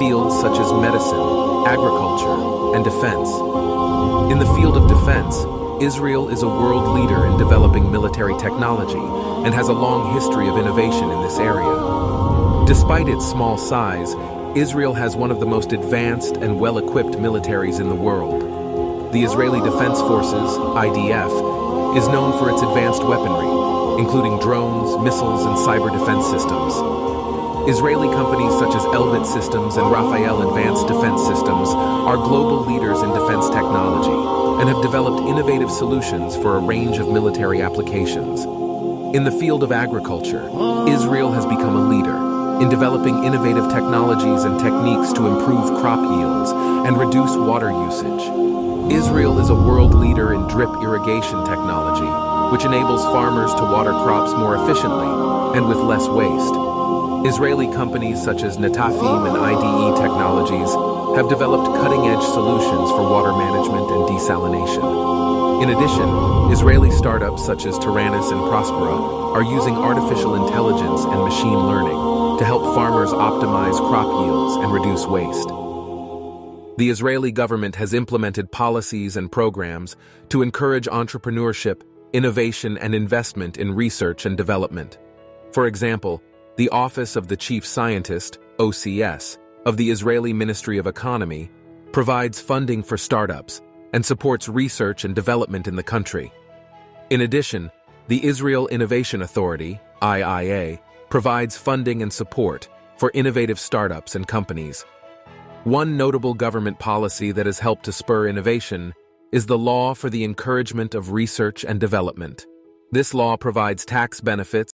fields such as medicine, agriculture, and defense. In the field of defense, Israel is a world leader in developing military technology and has a long history of innovation in this area. Despite its small size, Israel has one of the most advanced and well-equipped militaries in the world. The Israeli Defense Forces, IDF, is known for its advanced weaponry, including drones, missiles, and cyber defense systems. Israeli companies such as Elbit Systems and Rafael Advanced Defense Systems are global leaders in defense technology and have developed innovative solutions for a range of military applications. In the field of agriculture, Israel has become a leader in developing innovative technologies and techniques to improve crop yields and reduce water usage. Israel is a world leader in drip irrigation technology, which enables farmers to water crops more efficiently and with less waste. Israeli companies such as Netafim and IDE Technologies have developed cutting-edge solutions for water management and desalination. In addition, Israeli startups such as Taranis and Prospera are using artificial intelligence and machine learning to help farmers optimize crop yields and reduce waste. The Israeli government has implemented policies and programs to encourage entrepreneurship, innovation, and investment in research and development. For example, the Office of the Chief Scientist, OCS, of the Israeli Ministry of Economy provides funding for startups and supports research and development in the country. In addition, the Israel Innovation Authority, IIA, provides funding and support for innovative startups and companies. One notable government policy that has helped to spur innovation is the Law for the Encouragement of Research and Development. This law provides tax benefits